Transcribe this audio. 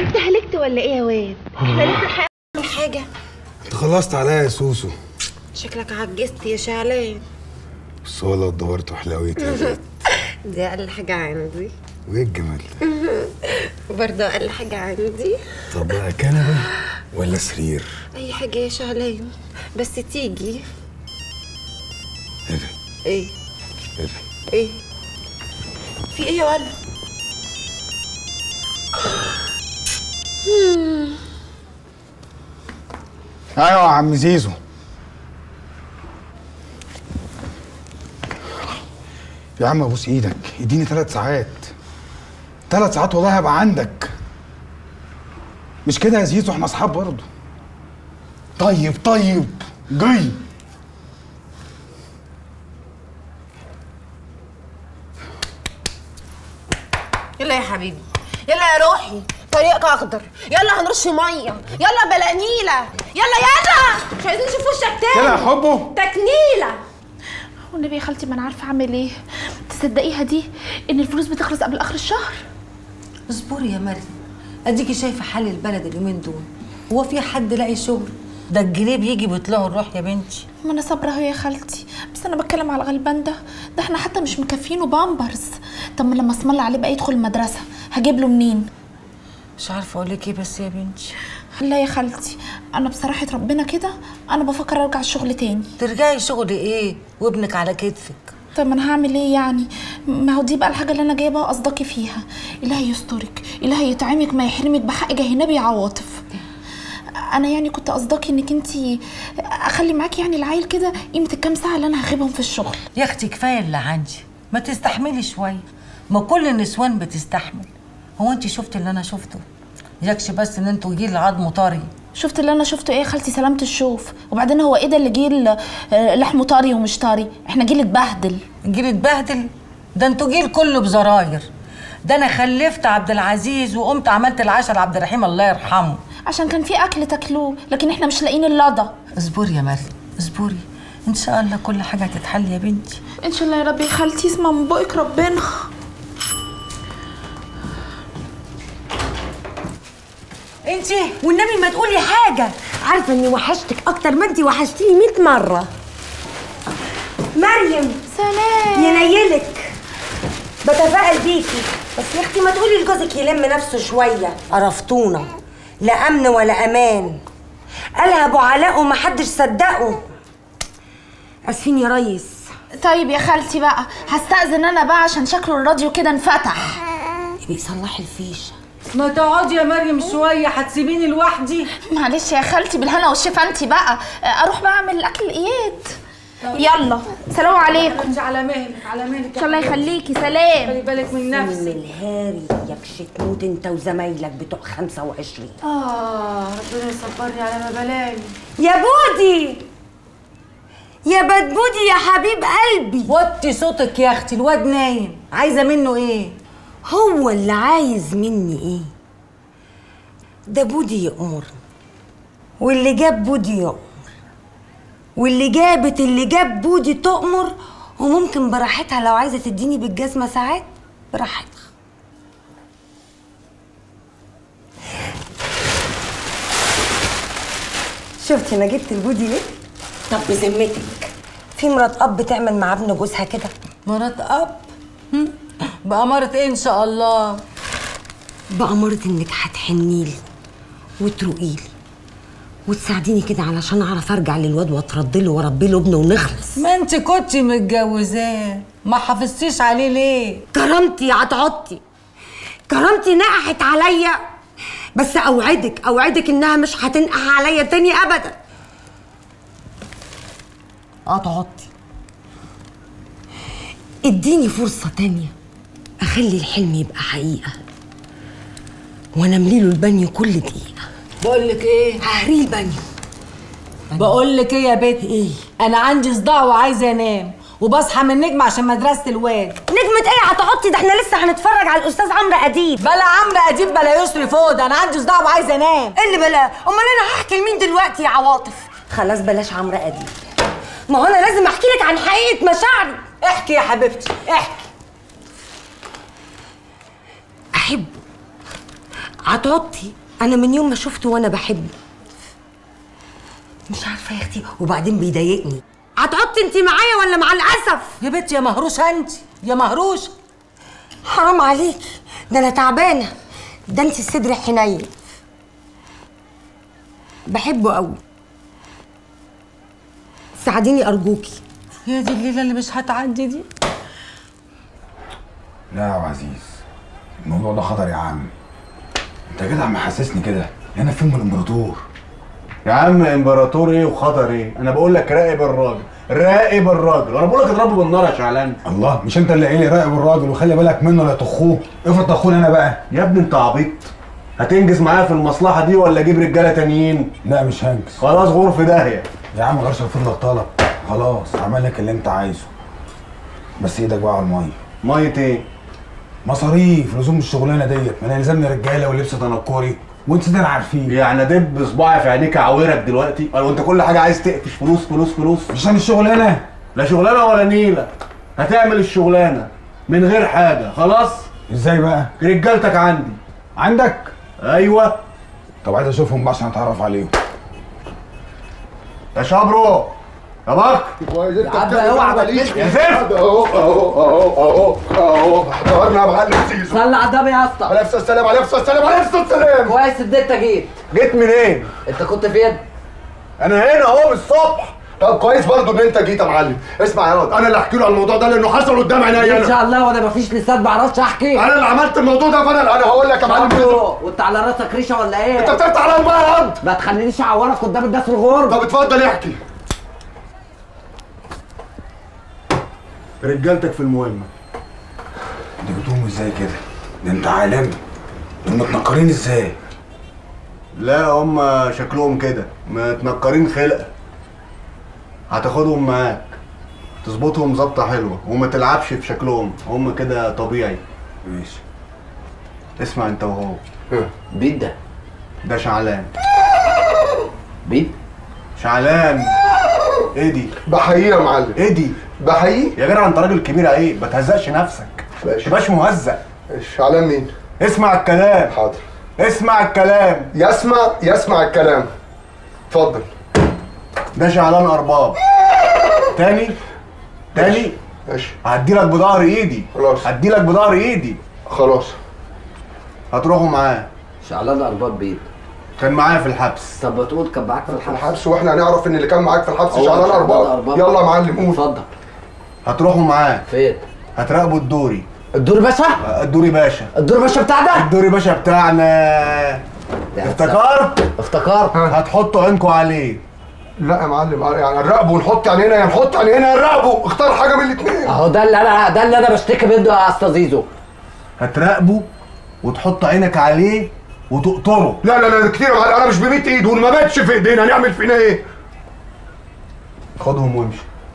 انت هلكت ولا إيه يا واد؟ إحنا لسه الحقيقة من حاجة. أنت خلصت عليا يا سوسو. شكلك عجزت يا شعلان. بس هو لو دورت حلاوتي دي أقل حاجة عندي. وإيه الجمال ده؟ برضه أقل حاجة عندي. طب بقى كنبة ولا سرير؟ أي حاجة يا شعلان. بس تيجي. إيه؟ إيه؟ إيه؟ إيه؟ في إيه يا ولد؟ أيوه يا عم زيزو. يا عم ابوس إيدك اديني ثلاث ساعات. ثلاث ساعات والله هبقى عندك. مش كده يا زيزو؟ إحنا اصحاب برضه. طيب طيب جاي. يلا يا حبيبي يلا يا روحي. طريقك اخضر يلا هنرش مية. يلا بلانيله يلا يلا. مش عايزين نشوف وشك تاني. كده يا حبه تكنيلة. والنبي يا خالتي ما أنا عارفة أعمل إيه. تصدقيها دي إن الفلوس بتخلص قبل آخر الشهر؟ اصبري يا مريم. أديكي شايفة حال البلد اليومين دول. هو في حد لاقي شغل؟ ده الجنيه بيجي بيطلعوا الروح يا بنتي. ما أنا صابرة أهو يا خالتي. بس أنا بتكلم على الغلبان ده. ده إحنا حتى مش مكفينه بامبرز. طب ما لما اسم الله عليه بقى يدخل المدرسة هجيب له منين؟ مش عارفة أقول لك إيه بس يا بنتي. لا يا خالتي أنا بصراحة ربنا كده أنا بفكر أرجع الشغل تاني. ترجعي شغل إيه؟ وابنك على كتفك. طب ما أنا هعمل إيه يعني؟ ما هو دي بقى الحاجة اللي أنا جايبة قصدكي فيها. إلهي يسترك إلهي يطعمك ما يحرمك بحق جهنبي عواطف. أنا يعني كنت قصدكي إنك انت أخلي معاكي يعني العيل كده قيمة الكام ساعة اللي أنا هغيبهم في الشغل. يا أختي كفاية اللي عندي ما تستحملي شوية. ما كل النسوان بتستحمل. هو انت شفت اللي أنا شفته؟ يكش بس ان أنتوا جيل عظم طري شفت اللي أنا شفته إيه يا خالتي؟ سلامة الشوف. وبعدين هو إيه ده اللي جيل آه، لحمه طري ومش طري؟ إحنا جيل اتبهدل. جيل اتبهدل؟ ده أنتوا جيل كله بزراير. ده أنا خلفت عبد العزيز وقمت عملت العشاء لعبد الرحيم الله يرحمه. عشان كان في أكل تاكلوه لكن إحنا مش لاقيين اللضا اصبري يا مريم اصبري. إن شاء الله كل حاجة هتتحل يا بنتي. إن شاء الله يا رب يا خالتي اسمع من بقك ربنا. انتي والنبي ما تقولي حاجة. عارفة اني وحشتك أكتر ما انتي وحشتيني 100 مرة. مريم. سلام. ينيلك. بتفائل بيكي. بس يا أختي ما تقولي لجوزك يلم نفسه شوية. قرفتونا لا أمن ولا أمان. قالها أبو علاء ومحدش صدقه. أسفين يا ريس. طيب يا خالتي بقى هستأذن أنا بقى عشان شكله الراديو كده انفتح. يبقى صلحي الفيشة. ما تقعدي يا مريم شوية هتسيبيني لوحدي؟ معلش يا خالتي بالهنا والشفا انت بقى. أروح بقى اعمل الأكل الاياد يلا. سلام عليكم. انت على مهلك على مهلك ان شاء الله يخليكي. سلام. خلي بالك من نفسك. من الهاري يكش تموت انت وزمايلك بتوع 25 آه ربنا يصبرني على ما بلاقي يا بودي! يا بدبودي يا حبيب قلبي. وطي صوتك يا أختي الواد نايم. عايزة منه إيه؟ هو اللي عايز مني إيه؟ ده بودي يأمر واللي جاب بودي يأمر واللي جابت اللي جاب بودي تؤمر وممكن براحتها لو عايزة تديني بالجزمة ساعات براحتها. شفتي أنا جبت لبودي إيه طب بذمتك. في مرات أب تعمل مع ابن جوزها كده؟ مرات أب؟ هم؟ بأمارة إيه إن شاء الله؟ بأمارة إنك هتحنيلي وتروقيلي وتساعديني كده علشان أعرف أرجع للواد واترد له وأربي له ابنه ونخلص. ما أنت كنت متجوزاه. ما حافظتيش عليه ليه؟ كرامتي هتعطي كرامتي نقحت عليا. بس أوعدك أوعدك إنها مش هتنقح عليا تاني ابدا. هتعطي اديني فرصة تانية. أخلي الحلم يبقى حقيقة. وأنا امليله البانيو كل دقيقة. بقول لك إيه؟ ههريه البانيو. بقول لك إيه يا بنت إيه؟ أنا عندي صداع وعايزة أنام. وبصحى من النجم عشان مدرسة الواد. نجمة إيه هتعطي ده إحنا لسه هنتفرج على الأستاذ عمرو أديب. بلا عمرو أديب بلا يسري فوضى. أنا عندي صداع وعايزة أنام. إيه اللي بلا؟ أمال أنا هحكي لمين دلوقتي يا عواطف؟ خلاص بلاش عمرو أديب. ما هو أنا لازم أحكي لك عن حقيقة مشاعري. احكي يا حبيبتي احكي. احبه عطاطي أنا من يوم ما شفته وأنا بحبه. مش عارفة يا أختي وبعدين بيضايقني. عطاطي انت معايا ولا مع الأسف؟ يا بنت يا مهروسه انت يا مهروسه حرام عليكي ده أنا تعبانة. ده انت الصدر حنين. بحبه قوي ساعديني أرجوكي. هي دي الليلة اللي مش هتعدي دي. لا يا العزيز الموضوع ده خطر يا عم. انت كده عم حسسني كده. أنا فيلم الامبراطور. يا عم امبراطور إيه وخطر إيه أنا بقول لك راقب الراجل. راقب الراجل. وأنا بقول لك اضربه بالنار يا شعلان. الله مش انت اللي قايل لي راقب الراجل وخلي بالك منه لا تخوه. افرض تخوني أنا بقى. يا ابني انت عبيط. هتنجز معايا في المصلحة دي ولا أجيب رجالة تانيين؟ لا مش هنجز. خلاص غور في داهية. يا عم غيرش رفض لك طلب. خلاص عمل لك اللي انت عايزه. بس إيدك بقى على المية. مية إيه؟ مصاريف لزوم الشغلانة ديت. ما أنا يلزمني رجالة ولبس تنكري. وأنت ده عارفين. يعني ادب صباعي في عينيك اعورك دلوقتي. ولا انت كل حاجة عايز تقفش فلوس فلوس فلوس. عشان الشغلانة؟ لا شغلانة ولا نيلة. هتعمل الشغلانة من غير حاجة. خلاص؟ إزاي بقى؟ رجالتك عندي. عندك؟ أيوه. طب عايز أشوفهم بقى عشان أتعرف عليهم. يا شبرو. يا بكر كويس. انت اوعى. تتكلم. يا زفت أهو أهو أهو أهو أهو. حضرنا يا معلم سيزو صلى على النبي يا اسطى. عليه الصلاة والسلام عليه الصلاة والسلام عليه الصلاة والسلام. كويس ان انت جيت جيت منين؟ انت كنت فين؟ أنا هنا اهو من الصبح طب كويس برضو إن انت جيت يا معلم. اسمع يا واد أنا اللي احكي له على الموضوع ده لأنه حصل قدام عينيا إن شاء الله وأنا مفيش لسان بعرفش أحكي. أنا اللي عملت الموضوع ده فأنا أنا هقول لك يا معلم. برضه، وأنت على راسك ريشة ولا إيه؟ أنت بتفتح على بقى انت ما تخلينيش أعورك قدام الناس الغرب. طب اتفضل احكي. رجالتك في المهمة. انت جبتهم إزاي كده؟ ده انت عالمي. دول متنكرين إزاي؟ لا هم شكلهم كده. متنكرين خلقة. هتاخدهم معاك. تظبطهم ظبطة حلوة. وما تلعبش في شكلهم. هم كده طبيعي. ماشي. اسمع انت وهو. بيت ده. ده شعلان. بيت؟ شعلان. إيه دي؟ بحييه يا معلم. إيه دي؟ بحييه يا جدع انت راجل كبير إيه ما تهزقش نفسك. ماشي. تبقاش مهزق. شعلان مين؟ اسمع الكلام. حاضر. اسمع الكلام. يسمع يسمع الكلام. اتفضل. ده شعلان أرباب. تاني؟ تاني؟ ماشي. هديلك بظهر ايدي. خلاص. هديلك بظهر ايدي. خلاص. هتروحوا معاه. شعلان أرباب بيت. كان معايا في الحبس. طب ما تقول كان معاك في في الحبس. الحبس وإحنا هنعرف ان اللي كان معاك في الحبس شعلان أرباب. يلا يا معلم قول. اتفضل. هتروحوا معاه. فين؟ هتراقبوا الدوري. الدور باشا؟ الدوري باشا. الدور باشا بتاعنا؟ الدوري باشا بتاعنا. افتكرت؟ افتكرت. هتحطوا عينكوا عليه. لا يا معلم يعني نراقبه ونحط عينينا يا نحط عينينا يا نراقبه اختار حاجة من الاثنين اهو ده اللي أنا ده اللي أنا بشتكي منه يا اسطى زيزو. هتراقبه وتحط عينك عليه وتقطره. لا لا لا كتير يا معلم. أنا مش ب 100 ايد وما ماتش في إيدينا هنعمل فينا إيه؟ خدهم وامشي.